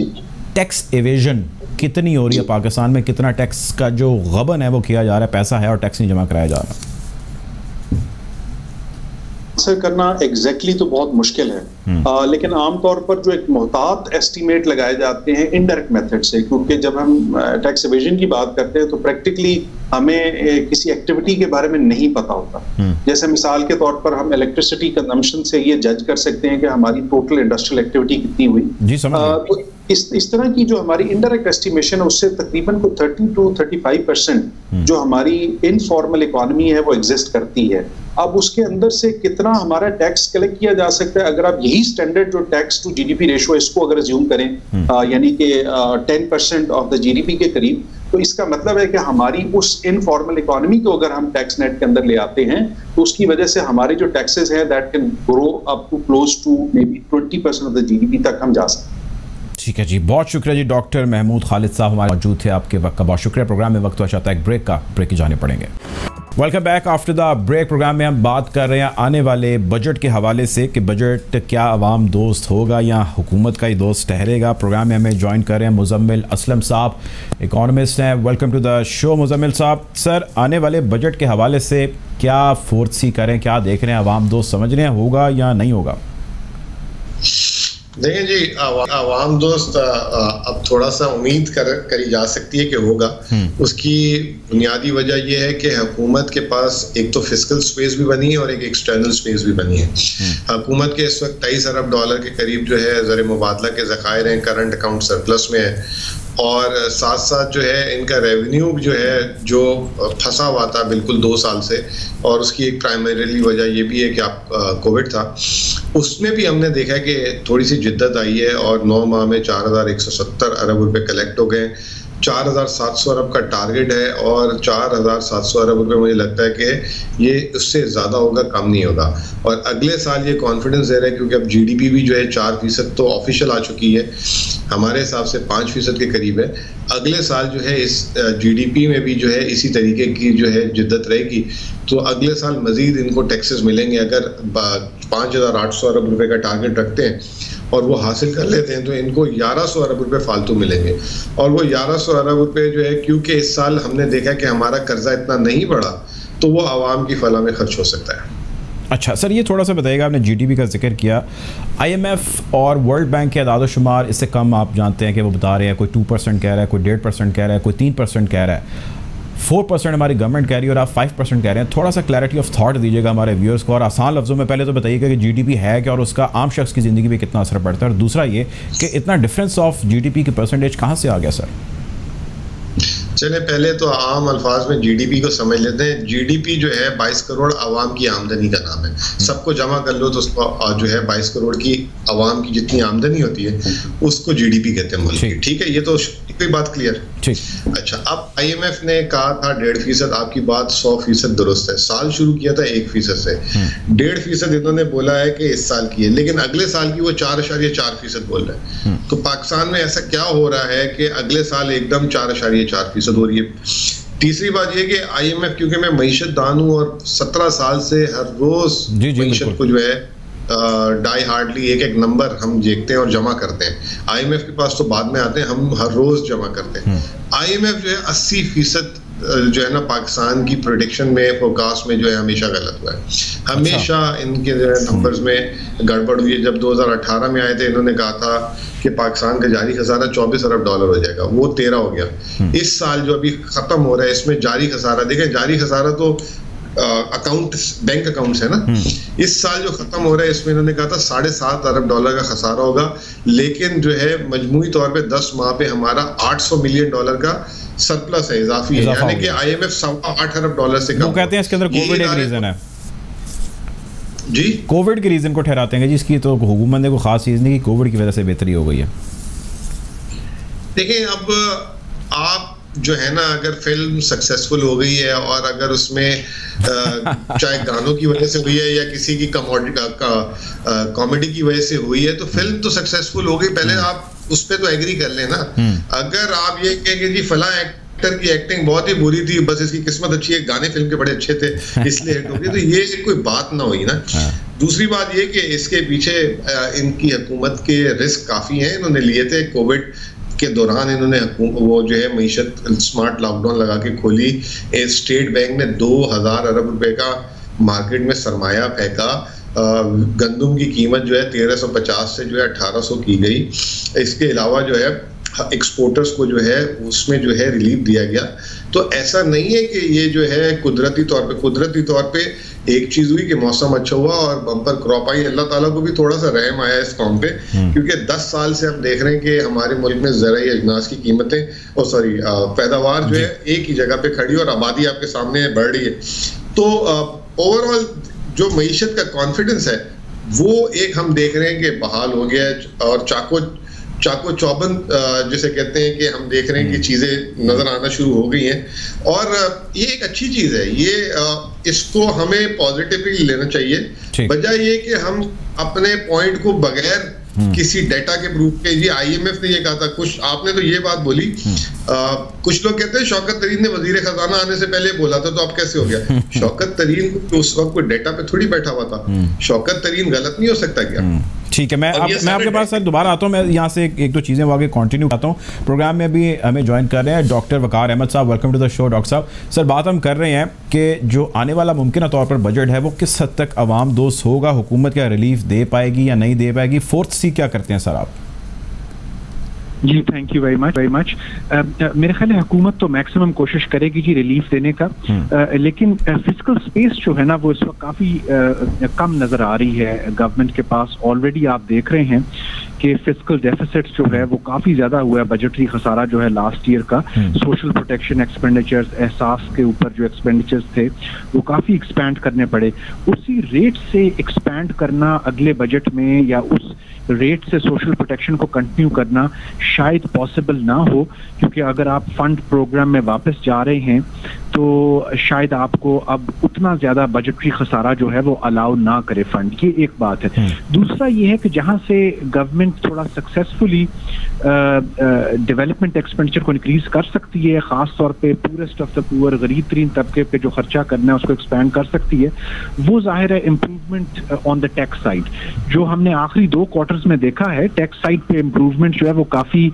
टैक्स एवेजन कितनी हो रही है पाकिस्तान में? कितना टैक्स का जो गबन है वो किया जा रहा है? पैसा है और टैक्स नहीं जमा कराया जा रहा? आंसर करना एग्जैक्टली exactly तो बहुत मुश्किल है। हम्म। आ, लेकिन आमतौर पर जो एक मोहतात एस्टीमेट लगाए जाते हैं इनडायरेक्ट मेथड से क्योंकि जब हम टैक्स एविजन की बात करते हैं तो प्रैक्टिकली हमें किसी एक्टिविटी के बारे में नहीं पता होता। हम्म। जैसे मिसाल के तौर पर हम इलेक्ट्रिसिटी कंजम्पशन से ये जज कर सकते हैं कि हमारी टोटल इंडस्ट्रियल एक्टिविटी कितनी हुई। जी समझ तो इस इस तरह की जो हमारी इनडायरेक्ट एस्टिमेशन है उससे तकरीबन को 30 टू 35 परसेंट जो हमारी इनफॉर्मल इकोनॉमी है वो एग्जिस्ट करती है। अब उसके अंदर से कितना हमारा टैक्स कलेक्ट किया जा सकता है? अगर आप यही स्टैंडर्ड जो टैक्स टू जीडीपी रेशो इसको अगर ज्यूम करें हम्म। यानी कि ten percent of the GDP के करीब तो इसका मतलब है कि हमारी उस इनफॉर्मल इकोनॉमी को अगर हम टैक्स नेट के अंदर ले आते हैं तो उसकी वजह से हमारे जो टैक्सेस हैं that can grow up to close to may be twenty percent of the GDP तक हम जा सकते हैं। ठीक है जी। बहुत शुक्रिया जी, डॉक्टर महमूद खालिद साहब हमारे मौजूद थे आपके वक्त का। बहुत शुक्रिया। प्रोग्राम में वक्त हुआ चाहता है एक ब्रेक का, ब्रेक की जाने पड़ेंगे। Welcome back after the break program में हम बात कर रहे हैं आने वाले बजट के हवाले से कि बजट क्या आवाम दोस्त होगा या हुकूमत का ही दोस्त ठहरेगा। प्रोग्राम में हमें ज्वाइन कर रहे हैं मुजम्मिल असलम साहब इकोनॉमिस्ट हैं। Welcome to the show Muzammil sahab. Sir आने वाले बजट के हवाले से क्या फोर्थ सी करें, क्या देख रहे हैं आवाम दोस्त? समझ रहे हैं होगा या नहीं होगा? देखिए जी आवाम दोस्त अब थोड़ा सा उम्मीद कर करी जा सकती है कि होगा हम्म। उसकी बुनियादी वजह यह है कि हुकूमत के पास एक तो फ़िज़िकल स्पेस भी बनी है और एक एक्सटर्नल स्पेस भी बनी है हम्म। हुकूमत के इस वक्त तेईस अरब डॉलर के करीब जो है जर मुबादला के ज़खायर हैं करंट अकाउंट सरप्लस में है और साथ साथ जो है इनका रेवेन्यू जो है, जो फंसा हुआ था बिल्कुल दो साल से, और उसकी एक प्राइमरीली वजह ये भी है कि आप कोविड था। उसमें भी हमने देखा कि थोड़ी सी जिद्दत आई है और नौ माह में चार हज़ार एक सौ सत्तर अरब रुपये कलेक्ट हो गए चार हज़ार सात सौ अरब का टारगेट है और चार हज़ार सात सौ अरब रुपये मुझे लगता है कि ये उससे ज़्यादा होगा, कम नहीं होगा। और अगले साल ये कॉन्फिडेंस दे रहा है क्योंकि अब जीडीपी भी जो है चार फ़ीसद तो ऑफिशियल आ चुकी है। हमारे हिसाब से पाँच फ़ीसद के करीब है। अगले साल जो है इस जीडीपी में भी जो है इसी तरीके की जो है जिद्दत रहेगी। तो अगले साल मजीद इनको टैक्सेस मिलेंगे। अगर पाँच हज़ार आठ सौ अरब रुपये का टारगेट रखते हैं और वो हासिल कर लेते हैं तो इनको 1100 अरब रुपए फालतू मिलेंगे। और वो 1100 अरब रुपए जो है, क्योंकि इस साल हमने देखा कि हमारा कर्जा इतना नहीं बढ़ा तो वो आवाम की फला में खर्च हो सकता है। अच्छा सर, ये थोड़ा सा बताइएगा, आपने जीडीपी का ज़िक्र किया। आईएमएफ और वर्ल्ड बैंक के अदाद शुमार, इससे कम आप जानते हैं कि वो बता रहे हैं, कोई टू परसेंट कह रहा है, कोई डेढ़ परसेंट कह रहा है, कोई तीन परसेंट कह रहा है। फोर परसेंट हमारी गवर्नमेंट कह रही है और आप फाइव परसेंट कह रहे हैं। थोड़ा सा क्लैरिटी ऑफ़ थॉट दीजिएगा हमारे व्यूअर्स को और आसान लफ्ज़ों में पहले तो बताइएगा कि जीडीपी है क्या और उसका आम शख्स की ज़िंदगी में कितना असर पड़ता है। और दूसरा ये कि इतना डिफरेंस ऑफ़ जीडीपी की परसेंटेज कहाँ से आ गया सर चले पहले तो आम अल्फाज में जीडीपी को समझ लेते हैं। जीडीपी जो है 22 करोड़ आवाम की आमदनी का नाम है। हम्म। सबको जमा कर लो तो उसको जो है 22 करोड़ की आवाम की जितनी आमदनी होती है उसको जीडीपी कहते हैं मुल्क ठीक। है ये तो कोई बात क्लियर अच्छा अब आईएमएफ ने कहा था डेढ़ फ़ीसद आपकी बात सौ फ़ीसद दुरुस्त है। साल शुरू किया था एक फ़ीसद से। हम्म। डेढ़ फ़ीसद इन्होंने बोला है कि इस साल की है लेकिन अगले साल की वो चार अशारिया चार फ़ीसद बोल रहे हैं। हम्म। तो पाकिस्तान में ऐसा क्या हो रहा है कि अगले साल एकदम चार अशारिया चार फ़ीसद हो रही है। तीसरी बात यह कि आईएमएफ क्योंकि मैं मीशत दान हूँ और सत्रह साल से हर रोज मीशत को जो है डाई हार्डली एक एक नंबर हम देखते हैं और जमा करते हैं। आईएमएफ के पास तो बाद में आते हैं हम हर रोज जमा करते हैं। आईएमएफ एफ़ जो है अस्सी फ़ीसद जो है ना पाकिस्तान की प्रोडिक्शन में फोरकास्ट में जो है हमेशा गलत हुआ है हमेशा अच्छा। इनके जो है नंबर्स में गड़बड़ हुई है जब 2018 में आए थे इन्होंने कहा था कि पाकिस्तान का जारी खसारा 24 अरब डॉलर हो जाएगा वो तेरह हो गया हम्म। इस साल जो अभी खत्म हो रहा है इसमें जारी खसारा देखें जारी खसारा तो अकाउंट बैंक अकाउंट्स है ना हम्म। इस साल जो खत्म हो रहा है इसमें इन्होंने कहा था साढ़े सात अरब डॉलर का खसारा होगा लेकिन जो है मजमू तौर पे दस माह पे हमारा आठ सौ मिलियन डॉलर का सरप्लस है इजाफी है। यानी कि आईएमएफ सवा आठ अरब डॉलर से कम। कहते हैं इसके अंदर कोविड एक रीजन है। जी? कोविड के रीजन को ठहराते हैं जिसकी तो हुकूमत ने कोई खास चीज़ नहीं की कोविड की वजह से बेहतरी हो गई है। देखिए अब आप जो है ना अगर फ़िल्म सक्सेसफुल हो गई है और अगर उसमें [LAUGHS] चाहे गानों की वजह से हुई है या किसी की कॉमेडी की वजह से हुई है तो फ़िल्म तो सक्सेसफुल हो गई। पहले। आप उस पर तो एग्री कर लेना हम्म। अगर आप ये कहेंगे कि फला एक्टर की एक्टिंग बहुत ही बुरी थी बस इसकी किस्मत अच्छी है गाने फ़िल्म के बड़े अच्छे थे [LAUGHS] इसलिए हिट हो गई तो ये कोई बात ना हुई ना हाँ। दूसरी बात ये कि इसके पीछे इनकी हुकूमत के रिस्क काफ़ी हैं इन्होंने लिए थे कोविड के दौरान इन्होंने वो जो है मीशत स्मार्ट लॉकडाउन लगा के खोली स्टेट बैंक ने दो हज़ार अरब रुपए का मार्केट में सरमाया फेंका गंदम की कीमत जो है तेरह सौ पचास से जो है अठारह सौ की गई। इसके अलावा जो है एक्सपोर्टर्स को जो है उसमें जो है रिलीफ दिया गया। तो ऐसा नहीं है कि ये जो है कुदरती तौर पे कुदरती तौर पे एक चीज़ हुई कि मौसम अच्छा हुआ और बम्पर क्रॉप आई। अल्लाह ताला को भी थोड़ा सा रहम आया इस कॉम पे हम्म। क्योंकि 10 साल से हम देख रहे हैं कि हमारे मुल्क में ज़रिए अजनास की कीमतें और सॉरी पैदावार जो है एक ही जगह पे खड़ी और आबादी आपके सामने बढ़ रही है। तो ओवरऑल जो मीशत का कॉन्फिडेंस है वो एक हम देख रहे हैं कि बहाल हो गया और चाको चाको चौबन जिसे कहते हैं कि हम देख रहे हैं कि हम्म। चीज़ें नज़र आना शुरू हो गई हैं और ये एक अच्छी चीज़ है ये इसको हमें पॉजिटिवली लेना चाहिए बजाय ये कि हम अपने पॉइंट को बगैर। किसी डेटा के प्रूफ के जी आईएमएफ ने ये कहा था। कुछ आपने तो ये बात बोली। हम्म। आ, कुछ लोग कहते हैं शौकत तरीन ने वज़ीर खजाना आने से पहले बोला था तो आप कैसे हो गया? शौकत तरीन को उस वक्त कोई डेटा पे थोड़ी बैठा हुआ था। शौकत तरीन गलत नहीं हो सकता क्या? ठीक है मैं आप, मैं आपके पास सर दोबारा आता हूँ मैं यहाँ से एक, एक दो चीज़ें आगे कंटिन्यू करता हूँ। प्रोग्राम में अभी हमें ज्वाइन कर रहे हैं doctor Waqar Ahmed sahab welcome to the show doctor sahab. Sir बात हम कर रहे हैं कि जो आने वाला मुमकिन तौर पर बजट है वो किस हद तक आवाम दोस्त होगा हुकूमत क्या रिलीफ दे पाएगी या नहीं दे पाएगी? फोर्थ सी क्या करते हैं सर आप? जी thank you very much very much मेरे ख्याल है हुकूमत तो मैक्सिमम कोशिश करेगी जी रिलीफ देने का। uh, लेकिन फ़िज़िकल uh, स्पेस जो है ना वो इस वक्त काफ़ी uh, कम नज़र आ रही है गवर्नमेंट के पास। ऑलरेडी आप देख रहे हैं। कि फ़िज़िकल डेफिसिट जो है वो काफ़ी ज़्यादा हुआ है बजटरी खसारा जो है लास्ट ईयर का सोशल प्रोटेक्शन एक्सपेंडिचर्स एहसास के ऊपर जो एक्सपेंडिचर्स थे वो काफ़ी एक्सपैंड करने पड़े। उसी रेट से एक्सपैंड करना अगले बजट में या उस रेट से सोशल प्रोटेक्शन को कंटिन्यू करना शायद पॉसिबल ना हो क्योंकि अगर आप फंड प्रोग्राम में वापस जा रहे हैं तो शायद आपको अब उतना ज़्यादा बजटरी खसारा जो है वो अलाउ ना करे फंड ये एक बात है। हम्म। दूसरा ये है कि जहाँ से गवर्नमेंट थोड़ा सक्सेसफुली डेवलपमेंट एक्सपेंडिचर को इंक्रीज कर सकती है खास तौर पे पूरेस्ट ऑफ़ द पुअर गरीब तरीन तबके पे जो खर्चा करना है उसको एक्सपेंड कर सकती है। वो ज़ाहिर है improvement on the tax side जो हमने आखिरी दो क्वार्टर्स में देखा है टैक्स साइड पे इम्प्रूवमेंट जो है वो काफ़ी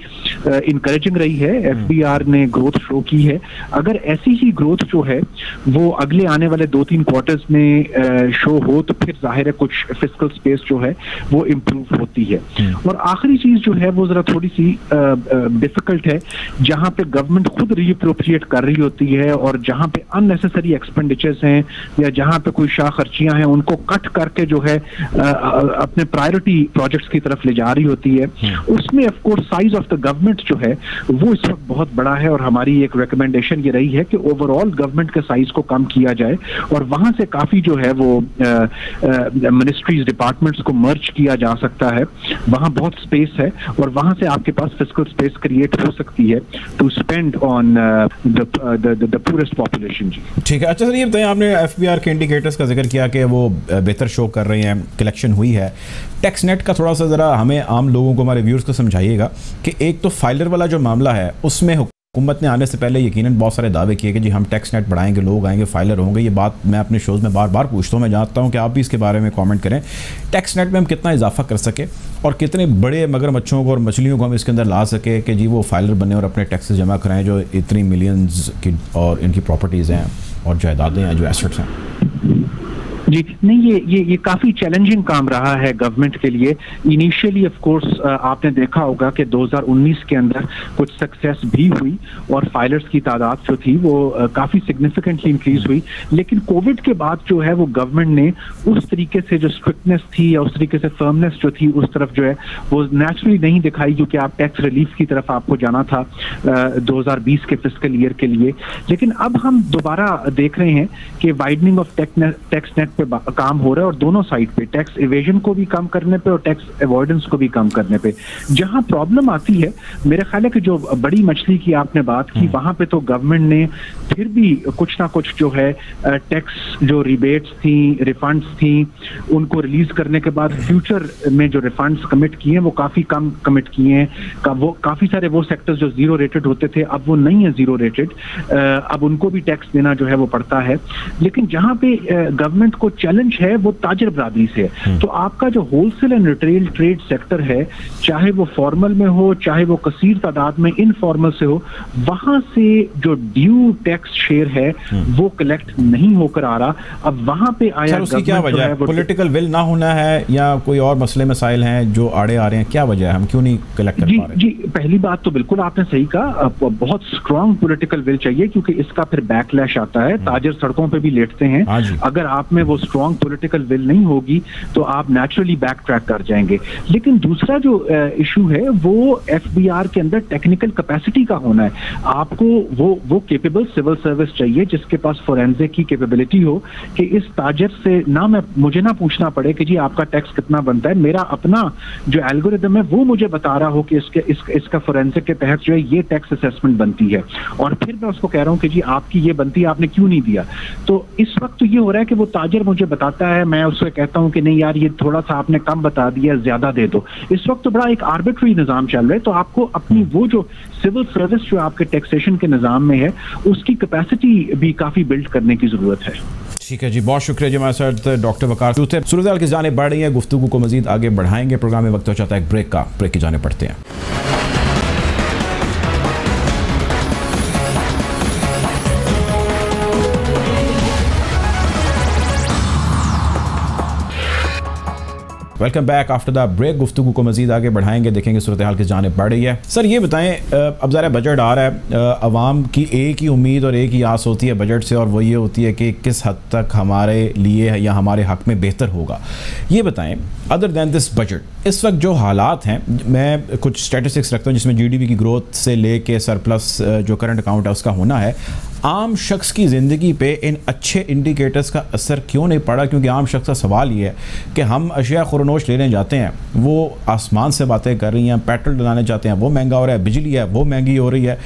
इंकरेजिंग रही है। एफबीआर ने ग्रोथ शो की है। अगर ऐसी ही ग्रोथ जो है वो अगले आने वाले दो तीन क्वार्टर्स में शो हो तो फिर ज़ाहिर है कुछ फ़िज़िकल स्पेस जो है वो इम्प्रूव होती है हम्म। और आखिरी चीज़ जो है वो जरा थोड़ी सी डिफ़िकल्ट है जहाँ पे गवर्नमेंट खुद रीअप्रोप्रिएट कर रही होती है और जहाँ पे अननेसेसरी एक्सपेंडिचर्स हैं या जहाँ पे कोई शाह खर्चियाँ हैं उनको कट करके जो है अपने प्रायोरिटी प्रोजेक्ट्स की तरफ़ ले जा रही होती है हम्म। उसमें of course size of the government जो है वो इस वक्त बहुत बड़ा है और हमारी एक रिकमेंडेशन ये रही है कि ओवरऑल गवर्नमेंट के साइज़ को कम किया जाए और वहाँ से काफ़ी जो है वो मिनिस्ट्रीज डिपार्टमेंट्स को मर्ज किया जा सकता है वहाँ बहुत स्पेस है और वहाँ से आपके पास फ़िज़िकल स्पेस क्रिएट हो सकती है to spend on the poorest population जी ठीक है। अच्छा सर, ये बताइए, आपने एफ़ के इंडिकेटर्स का ज़िक्र किया कि वो बेहतर शो कर रहे हैं कलेक्शन हुई है। टैक्स नेट का थोड़ा सा ज़रा हमें आम लोगों को, हमारे व्यूअर्स को समझाइएगा कि एक तो फाइलर वाला जो मामला है, उसमें हुकूमत ने आने से पहले यकीनन बहुत सारे दावे किए कि जी हम टैक्स नेट बढ़ाएँगे, लोग आएँगे फाइलर होंगे। ये बात मैं अपने शोज़ में बार बार पूछता हूँ, मैं जानता हूँ कि आप भी इसके बारे में कमेंट करें। टैक्स नेट में हम कितना इजाफा कर सके और कितने बड़े मगर मच्छों को और मछलियों को हम इसके अंदर ला सके कि जी वो फाइलर बने और अपने टैक्स जमा कराएँ जो इतनी मिलियंस की और इनकी प्रॉपर्टीज़ हैं और जायदादें हैं, जो एसेट्स हैं। जी। नहीं, ये ये ये काफ़ी चैलेंजिंग काम रहा है गवर्नमेंट के लिए। इनिशियली ऑफ़ कोर्स आपने देखा होगा कि 2019 के अंदर कुछ सक्सेस भी हुई और फाइलर्स की तादाद जो थी वो काफ़ी सिग्निफिकेंटली इंक्रीज हुई। लेकिन कोविड के बाद जो है वो गवर्नमेंट ने उस तरीके से जो स्ट्रिक्टनेस थी या उस तरीके से फर्मनेस जो थी उस तरफ़ जो है वो नेचुरली नहीं दिखाई क्योंकि आप टैक्स रिलीफ की तरफ़ आपको जाना था दो हज़ार बीस के फ़िज़िकल ईयर के लिए। लेकिन अब हम दोबारा देख रहे हैं कि वाइडनिंग ऑफ़ टैक्स नेट पे काम हो रहा है और दोनों साइड पे टैक्स इवेजन को भी कम करने पे और टैक्स अवॉइडेंस को भी कम करने पे। जहाँ प्रॉब्लम आती है मेरे ख्याल है कि जो बड़ी मछली की आपने बात की हम्म। वहाँ पे तो गवर्नमेंट ने फिर भी कुछ ना कुछ जो है टैक्स जो रिबेट्स थी रिफंड्स थी उनको रिलीज़ करने के बाद फ्यूचर में जो रिफंड्स कमिट किए हैं वो काफ़ी कम कमिट किए हैं। का, वो काफ़ी सारे वो सेक्टर्स जो ज़ीरो रेटेड होते थे अब वो नहीं है ज़ीरो रेटेड अब उनको भी टैक्स देना जो है वो पड़ता है। लेकिन जहाँ पे गवर्नमेंट को को चैलेंज है वो ताजर बरादरी से है। हम्म। तो आपका जो wholesale and retail trade sector है चाहे वो फॉर्मल में हो चाहे वो कसीर तादाद में इनफॉर्मल से हो वहाँ से जो ड्यू टैक्स शेयर है हम्म। वो कलेक्ट नहीं होकर आ रहा। अब वहाँ पे आया उसकी क्या वजह है पॉलिटिकल विल ना होना है या कोई और मसले मसाइल हैं जो आड़े आ रहे हैं क्या वजह है? हम क्यों नहीं कलेक्ट कर जी, पा रहे जी पहली बात तो बिल्कुल आपने सही कहा। बहुत स्ट्रांग पॉलिटिकल विल चाहिए क्योंकि इसका फिर बैकलैश आता है। हम्म। ताजर सड़कों पर भी लेटते हैं। हाँ अगर आप में वो स्ट्रॉन्ग पॉलिटिकल विल नहीं होगी तो आप नेचुरली बैक ट्रैक कर जाएँगे। लेकिन दूसरा जो इशू है वो एफबीआर के अंदर टेक्निकल कैपेसिटी का होना है। आपको वो वो केपेबल सिविल सर्विस चाहिए जिसके पास फोरेंसिक की कैपेबिलिटी हो कि इस ताजर से ना मैं मुझे ना पूछना पड़े कि जी आपका टैक्स कितना बनता है। मेरा अपना जो एल्गोरिदम है वो मुझे बता रहा हो कि इसके इस, इसका फोरेंसिक के तहत जो है ये टैक्स असेसमेंट बनती है। और फिर मैं उसको कह रहा हूँ कि जी आपकी ये बनती है आपने क्यों नहीं दिया? तो इस वक्त तो ये हो रहा है कि वो ताजर मुझे बताता है मैं उससे कहता हूँ कि नहीं यार ये थोड़ा सा आपने कम बता दिया ज़्यादा दे दो। इस वक्त तो बड़ा एक आर्बिट्री निज़ाम चल रहा है तो आपको अपनी वो जो सिविल सर्विस जो आपके टैक्सेशन के निज़ाम में है उसकी कैपेसिटी भी काफ़ी बिल्ड करने की ज़रूरत है। ठीक है जी बहुत शुक्रिया जी हमारे साथ डॉक्टर वकार सूरत की जाने बढ़ रही है गुफ्तु को मजीद आगे बढ़ाएँगे। प्रोग्राम में वक्त हो चाहता है ब्रेक का ब्रेक की जाने पड़ते हैं। Welcome back after the break गुफ्तु को मजीद आगे बढ़ाएँगे, देखेंगे सूरत हाल की जाने बढ़ रही है। सर, ये बताएँ अब ज़रा बजट आ रहा है आवाम की एक ही उम्मीद और एक ही आस होती है बजट से और वो ये होती है कि किस हद तक हमारे लिए या हमारे हक में बेहतर होगा। ये बताएँ अदर दैन दिस बजट इस वक्त जो हालात हैं, मैं कुछ स्टेटिस्टिक्स रखता हूँ जिसमें जीडीपी की ग्रोथ से लेके सरप्लस जो करंट अकाउंट है, उसका होना है। आम शख्स की ज़िंदगी पे इन अच्छे इंडिकेटर्स का असर क्यों नहीं पड़ा? क्योंकि आम शख्स का सवाल ये है कि हम अशिया खुरनोश लेने जाते हैं, वो आसमान से बातें कर रही हैं, पेट्रोल डलाने जाते हैं, वो महँगा हो रहा है, बिजली है, वो महँगी हो रही है,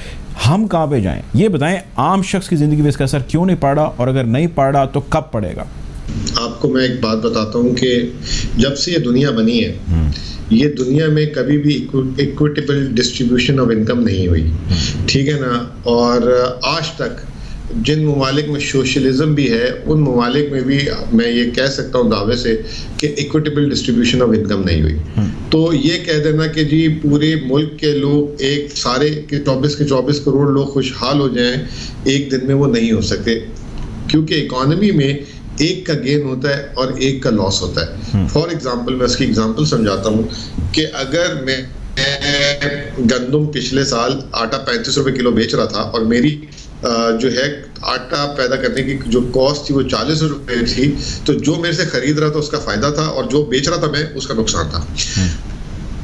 हम कहाँ पे जाएँ? ये बताएँ, आम शख्स की ज़िंदगी पे इसका असर क्यों नहीं पड़ा? और अगर नहीं पड़ा तो कब पड़ेगा? आपको मैं एक बात बताता हूँ कि जब से ये दुनिया बनी है हम्म। ये दुनिया में कभी भी इक्विटेबल डिस्ट्रीब्यूशन ऑफ़ इनकम नहीं हुई हम्म। ठीक है ना और आज तक जिन ममालिक में सोशलिज्म भी है उन ममालिक में भी मैं ये कह सकता हूँ दावे से कि इक्विटेबल डिस्ट्रीब्यूशन ऑफ़ इनकम नहीं हुई हम्म। तो ये कह देना कि जी पूरे मुल्क के लोग एक सारे के चौबीस के चौबीस करोड़ लोग खुशहाल हो जाएँ एक दिन में वो नहीं हो सके क्योंकि इकोनॉमी में एक का गेन होता है और एक का लॉस होता है। For hmm. एग्ज़ाम्पल मैं उसकी एग्ज़ाम्पल समझाता हूँ कि अगर मैं गंदम पिछले साल आटा पैंतीस रुपए किलो बेच रहा था और मेरी जो है आटा पैदा करने की जो कॉस्ट थी वो चालीस रुपए थी तो जो मेरे से खरीद रहा था उसका फ़ायदा था और जो बेच रहा था मैं उसका नुकसान था।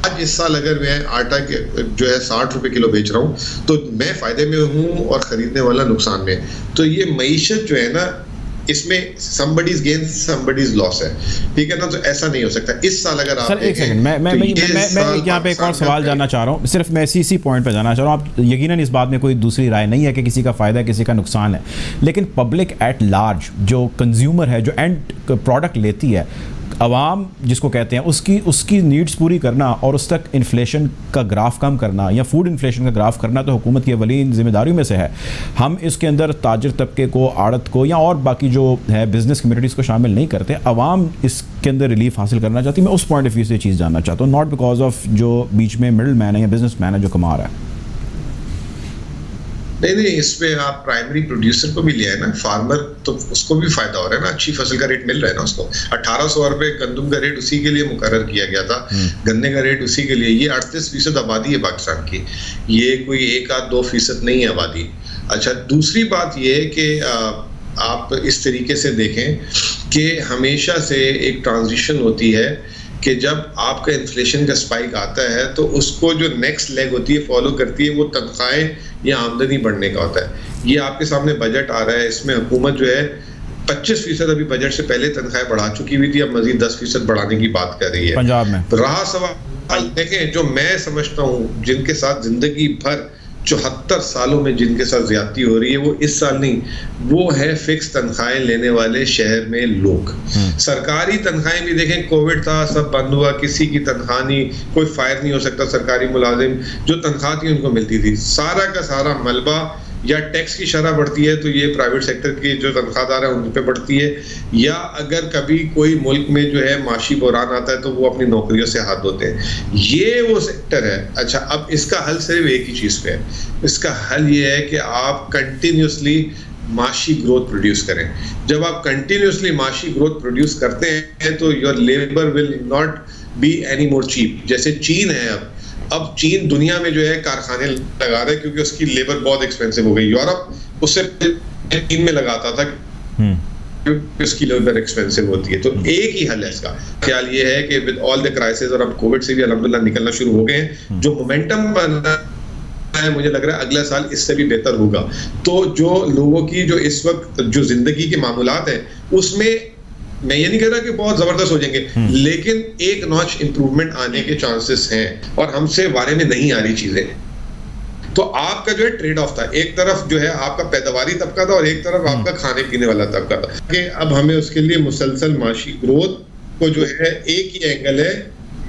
आज इस साल अगर मैं आटा के जो है साठ रुपए किलो बेच रहा हूँ तो मैं फ़ायदे में हूँ और खरीदने वाला नुकसान में। तो ये मीशत जो है ना इसमें somebody's gain somebody's loss है। ठीक है ना? तो ऐसा नहीं हो सकता। इस साल अगर आप सर एक सेकंड मैं मैं तो मैं मैं, मैं यहाँ पे एक और सवाल जानना चाह रहा हूँ। सिर्फ़ मैं इसी इसी पॉइंट पे जाना चाह रहा हूँ। आप यकीनन इस बात में कोई दूसरी राय नहीं है कि किसी का फ़ायदा है किसी का नुकसान है। लेकिन पब्लिक एट लार्ज जो कंज्यूमर है जो एंड प्रोडक्ट लेती है आवाम, जिसको कहते हैं, उसकी उसकी नीड्स पूरी करना और उस तक इन्फ्लेशन का ग्राफ कम करना या फ़ूड इन्फ्लेशन का ग्राफ करना तो हुकूमत की अवलीन जिम्मेदारियों में से है। हम इसके अंदर ताजर तबके को, आड़त को या और बाकी जो है बिज़नेस कम्यूनिटीज़ को शामिल नहीं करते। आवाम इसके अंदर रिलीफ हासिल करना चाहती मैं उस पॉइंट ऑफ़ व्यू से चीज़ जानना चाहता हूँ नॉट बिकॉज़ ऑफ़ जो बीच में मिडल मैन है या बिज़नेस मैन है जो कमा रहा है। नहीं नहीं इसमें आप प्राइमरी प्रोड्यूसर को भी लिया है ना फार्मर तो उसको भी फ़ायदा हो रहा है ना अच्छी फ़सल का रेट मिल रहा है ना उसको। अठारह सौ रुपए गंदम का रेट उसी के लिए मुकर किया गया था हम्म। गन्ने का रेट उसी के लिए। ये अड़तीस फ़ीसद आबादी है पाकिस्तान की। ये कोई एक आध दो फ़ीसद नहीं है आबादी। अच्छा दूसरी बात ये है कि आप इस तरीके से देखें कि हमेशा से एक ट्रांजिशन होती है कि जब आपका इन्फ्लेशन का स्पाइक आता है तो उसको जो नेक्स्ट लेग होती है फॉलो करती है वो तनख्वाहें या आमदनी बढ़ने का होता है। ये आपके सामने बजट आ रहा है। इसमें हुकूमत जो है पच्चीस फ़ीसद अभी बजट से पहले तनख्वाहें बढ़ा चुकी हुई थी। अब मजीद दस फ़ीसद बढ़ाने की बात कर रही है। पंजाब में। रहा सवाल देखें जो मैं समझता हूँ जिनके साथ ज़िंदगी भर चौहत्तर सालों में जिनके साथ ज्यादती हो रही है वो इस साल नहीं वो है फिक्स तनख्वाहें लेने वाले शहर में लोग हम्म। सरकारी तनख्वाहें भी देखें कोविड था सब बंद हुआ किसी की तनख्वाह नहीं कोई फायर नहीं हो सकता सरकारी मुलाजिम जो तनख्वाह थी उनको मिलती थी सारा का सारा मलबा या टैक्स की शरह बढ़ती है तो ये प्राइवेट सेक्टर की जो तनख्वाहदार है, उन पर बढ़ती है। या अगर कभी कोई मुल्क में जो है माशी बुरान आता है तो वो अपनी नौकरियों से हाथ धोते हैं। ये वो सेक्टर है। अच्छा अब इसका हल सिर्फ़ एक ही चीज़ पे है। इसका हल ये है कि आप कंटिन्यूसली माशी ग्रोथ प्रोड्यूस करें। जब आप कंटिन्यूसली माशी ग्रोथ प्रोड्यूस करते हैं तो your labour will not be any more cheap जैसे चीन है अब अब चीन दुनिया में जो है कारखाने लगा रहा है क्योंकि उसकी लेबर बहुत एक्सपेंसिव हो गई। यूरोप उससे चीन में लगाता था हम्म। क्योंकि उसकी लेबर एक्सपेंसिव होती है। तो एक ही हल है इसका। ख्याल ये है कि विद ऑल द क्राइसिस और अब कोविड से भी अलहमदुल्ला निकलना शुरू हो गए हैं। जो मोमेंटम बना है मुझे लग रहा है अगला साल इससे भी बेहतर होगा। तो जो लोगों की जो इस वक्त जो ज़िंदगी के मामूलात हैं उसमें मैं ये नहीं कह रहा कि बहुत ज़बरदस्त हो जाएँगे लेकिन एक नॉच इंप्रूवमेंट आने के चांसेस हैं और हमसे बारे में नहीं आ रही चीज़ें। तो आपका जो है ट्रेड ऑफ़ था एक तरफ़ जो है आपका पैदावारी तबका था और एक तरफ़ आपका खाने पीने वाला तबका था। कि अब हमें उसके लिए मुसलसल माशी ग्रोथ को जो है एक ही एंगल है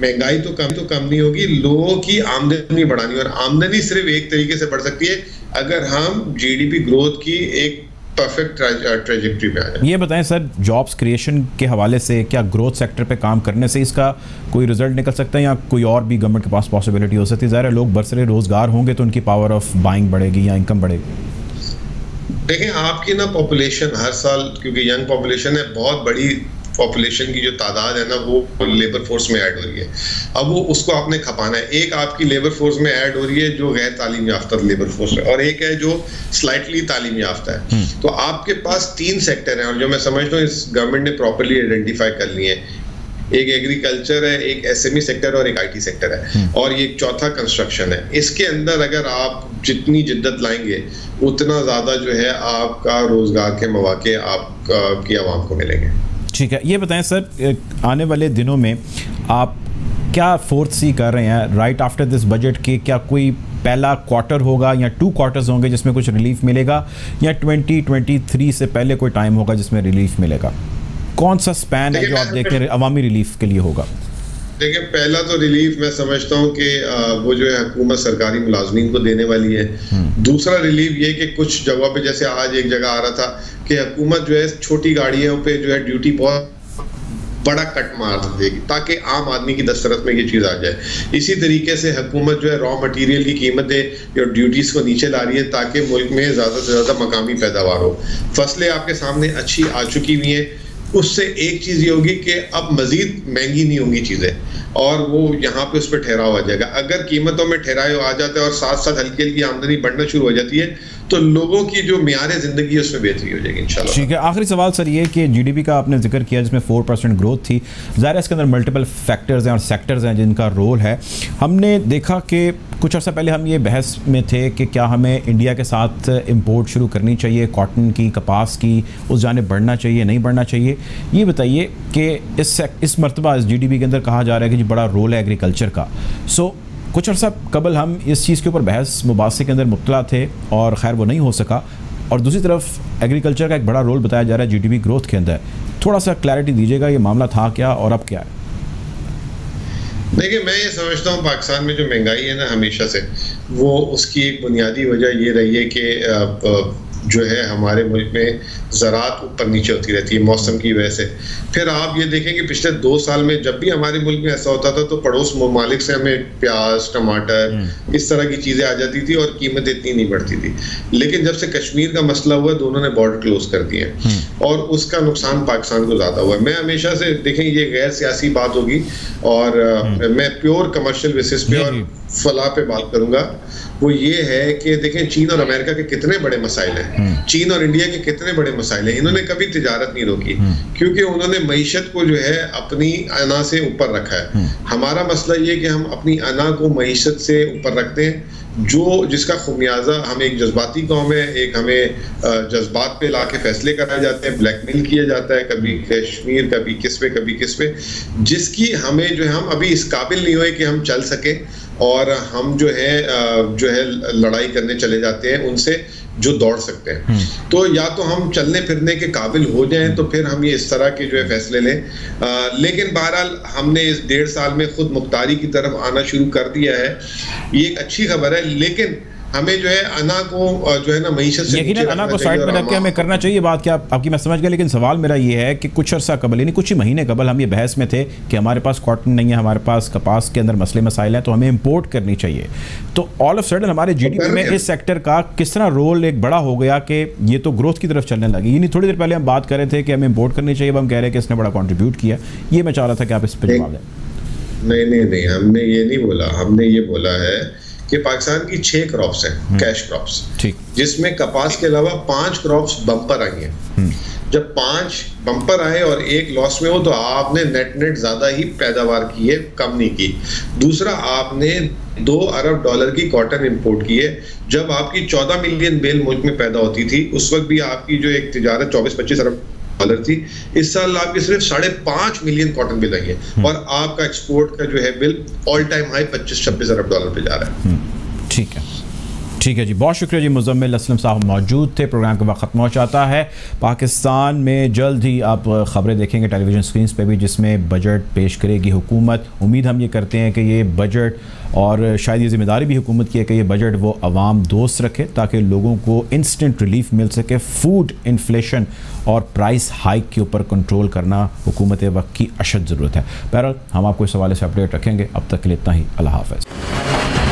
महँगाई तो कम तो कम नहीं होगी लोगों की आमदनी बढ़ानी और आमदनी सिर्फ़ एक तरीके से बढ़ सकती है। अगर हम जीडीपी ग्रोथ की एक परफेक्ट ट्रेजेक्ट्री पे आ जाए। ये बताएँ सर जॉब्स क्रिएशन के हवाले से क्या ग्रोथ सेक्टर पे काम करने से इसका कोई रिज़ल्ट निकल सकता है या कोई और भी गवर्नमेंट के पास पॉसिबिलिटी हो सकती है? ज़ाहिर है लोग बरसरे रोज़गार होंगे तो उनकी पावर ऑफ़ बाइंग बढ़ेगी या इनकम बढ़ेगी। देखें आपकी ना पॉपुलेशन हर साल क्योंकि यंग पॉपुलेशन है बहुत बड़ी पॉपुलेशन की जो तादाद है ना वो लेबर फोर्स में ऐड हो रही है। अब वो उसको आपने खपाना है। एक आपकी लेबर फोर्स में ऐड हो रही है जो गैर तालीम याफ्ता लेबर फोर्स है और एक है जो स्लाइटली तालीम याफ्ता है। तो आपके पास तीन सेक्टर हैं और जो मैं समझता हूँ इस गवर्नमेंट ने प्रॉपरली आइडेंटिफाई कर लिए हैं। एक एग्रीकल्चर है एक एसएमई सेक्टर और एक आईटी सेक्टर है। और ये चौथा कंस्ट्रक्शन है। इसके अंदर अगर आप जितनी जिद्दत लाएँगे उतना ज़्यादा जो है आपका रोज़गार के मौके आप की आवाम को मिलेंगे। ठीक है ये बताएँ सर आने वाले दिनों में आप क्या फोर्थ सी कर रहे हैं? राइट आफ्टर दिस बजट के क्या कोई पहला क्वार्टर होगा या टू क्वार्टर्स होंगे जिसमें कुछ रिलीफ मिलेगा? या 2023 से पहले कोई टाइम होगा जिसमें रिलीफ मिलेगा? कौन सा स्पैन है जो आप देख रहे हैं अवामी रिलीफ के लिए होगा? देखिए पहला तो रिलीफ मैं समझता हूँ कि वो जो है हुकूमत सरकारी मुलाजमीन को देने वाली है। दूसरा रिलीफ ये कि कुछ जगह पे जैसे आज एक जगह आ रहा था कि हुकूमत जो है छोटी गाड़ियों पे जो है ड्यूटी बहुत बड़ा कट मार देगी ताकि आम आदमी की दस्तरत में ये चीज़ आ जाए। इसी तरीके से हुकूमत जो है रॉ मटेरियल की कीमतें और ड्यूटीज़ को नीचे ला रही है ताकि मुल्क में ज़्यादा से ज़्यादा मकामी पैदावार हो। फ़सलें आपके सामने अच्छी आ चुकी हुई हैं। उससे एक चीज़ ये होगी कि अब मज़ीद महँगी नहीं होंगी चीज़ें, और वो यहाँ पे उस पर ठहराव आ जाएगा। अगर कीमतों में ठहराव आ जाता है और साथ साथ हल्की हल्की आमदनी बढ़ना शुरू हो जाती है तो लोगों की जो म्यार ज़िंदगी है, उसमें बेहतरी हो जाएगी, इंशाल्लाह। ठीक है, आखिरी सवाल सर ये कि जीडीपी का आपने ज़िक्र किया जिसमें फोर परसेंट ग्रोथ थी। ज़ाहिर इसके अंदर मल्टीपल फैक्टर्स हैं और सेक्टर्स हैं जिनका रोल है। हमने देखा कि कुछ अर्सा पहले हम ये बहस में थे कि क्या हमें इंडिया के साथ इंपोर्ट शुरू करनी चाहिए कॉटन की, कपास की, उस जाने बढ़ना चाहिए, नहीं बढ़ना चाहिए। ये बताइए कि इस इस मरतबा, इस जी के अंदर कहा जा रहा है कि जी बड़ा रोल है एग्रीकल्चर का। सो कुछ अर्सा कबल हम इस चीज़ के ऊपर बहस, मुबासे के अंदर मुबतला थे और खैर वो नहीं हो सका। और दूसरी तरफ़ एग्रीकल्चर का एक बड़ा रोल बताया जा रहा है जीडीपी ग्रोथ के अंदर। थोड़ा सा क्लैरिटी दीजिएगा, ये मामला था क्या और अब क्या है? देखिए, मैं ये समझता हूँ पाकिस्तान में जो महँगाई है ना, हमेशा से, वो उसकी एक बुनियादी वजह ये रही है कि जो है हमारे मुल्क में ज़रात ऊपर नीचे होती रहती है मौसम की वजह से। फिर आप ये देखें कि पिछले दो साल में जब भी हमारे मुल्क में ऐसा होता था तो पड़ोस ममालिक से हमें प्याज टमाटर इस तरह की चीज़ें आ जाती थी और कीमत इतनी नहीं बढ़ती थी। लेकिन जब से कश्मीर का मसला हुआ दोनों ने बॉर्डर क्लोज कर दिए। और उसका नुकसान पाकिस्तान को ज़्यादा हुआ। मैं हमेशा से देखें ये गैर सियासी बात होगी और मैं प्योर कमर्शियल बेसिस पे और फलाह पे बात करूँगा। वो ये है कि देखें चीन और अमेरिका के कितने बड़े मसाइल हैं। चीन और इंडिया के कितने बड़े मसाइल हैं। इन्होंने कभी तिजारत नहीं रोकी क्योंकि उन्होंने मीशत को जो है अपनी अना से ऊपर रखा है। हमारा मसला ये कि हम अपनी अना को मीशत से ऊपर रखते हैं। जो जिसका खुमियाजा हम एक जज्बाती कौम है एक हमें जज्बात पे ला के फैसले कराए जाते हैं ब्लैकमेल किया जाता है कभी कश्मीर कभी किस पे कभी किस पे। जिसकी हमें जो है हम अभी इस काबिल नहीं हुए कि हम चल सके। और हम जो है जो है लड़ाई करने चले जाते हैं उनसे जो दौड़ सकते हैं। तो या तो हम चलने फिरने के काबिल हो जाएँ तो फिर हम ये इस तरह के जो है फैसले लें। आ, लेकिन बहरहाल हमने इस डेढ़ साल में खुद मुख्तारी की तरफ़ आना शुरू कर दिया है। ये एक अच्छी खबर है लेकिन हमें जो है अना को जो है ना मीशत से यकीन अना को साइड में रख के हमें करना चाहिए बात क्या आपकी मैं समझ गया लेकिन सवाल मेरा ये है कि कुछ अर्सा कबल यानी कुछ ही महीने कबल हम ये बहस में थे कि हमारे पास कॉटन नहीं है हमारे पास कपास के अंदर मसले मसाइल हैं तो हमें इम्पोर्ट करनी चाहिए। तो ऑल ऑफ़ सडन हमारे जीडीपी में इस सेक्टर का किस तरह रोल एक बड़ा हो गया कि ये तो ग्रोथ की तरफ़ चलने लगी? यानी थोड़ी देर पहले हम बात कर रहे थे कि हमें इम्पोर्ट करनी चाहिए अब हम कह रहे हैं कि इसने बड़ा कॉन्ट्रीब्यूट किया। ये मैं चाह रहा था कि आप इस पर जवाब दें। नहीं नहीं नहीं हमने ये नहीं बोला। हमने ये बोला है कि पाकिस्तान की छह क्रॉप्स हैं कैश क्रॉप्स जिसमें कपास के अलावा पाँच क्रॉप्स बम्पर आई हैं। जब पाँच बम्पर आए और एक लॉस में हो तो आपने नेट नेट ज़्यादा ही पैदावार की है कम नहीं की। दूसरा आपने दो अरब डॉलर की कॉटन इंपोर्ट की है। जब आपकी चौदह मिलियन बेल मुल्क में पैदा होती थी उस वक्त भी आपकी जो एक तिजारत चौबीस पच्चीस अरब डॉलर थी। इस साल आपके सिर्फ़ साढ़े पाँच मिलियन कॉटन बिल आई है। और आपका एक्सपोर्ट का जो है बिल ऑल टाइम हाई पच्चीस छब्बीस अरब डॉलर पे जा रहा है। ठीक है। ठीक है जी, बहुत शुक्रिया जी, मुजम्मिल असलम साहब मौजूद थे, प्रोग्राम का वक्त ख़त्म हो जाता है। पाकिस्तान में जल्द ही आप ख़बरें देखेंगे टेलीविज़न स्क्रीन पे भी, जिसमें बजट पेश करेगी हुकूमत। उम्मीद हम ये करते हैं कि ये बजट और शायद ये ज़िम्मेदारी भी हुकूमत की है कि ये बजट वो आवाम दोस्त रखे, ताकि लोगों को इंस्टेंट रिलीफ मिल सके। फ़ूड इन्फ्लेशन और प्राइस हाइक के ऊपर कंट्रोल करना हुकूमत वक्त की अशद ज़रूरत है। बहरहाल, हम आपको इस हवाले से अपडेट रखेंगे। अब तक के लिए इतना ही, अल्लाह हाफ़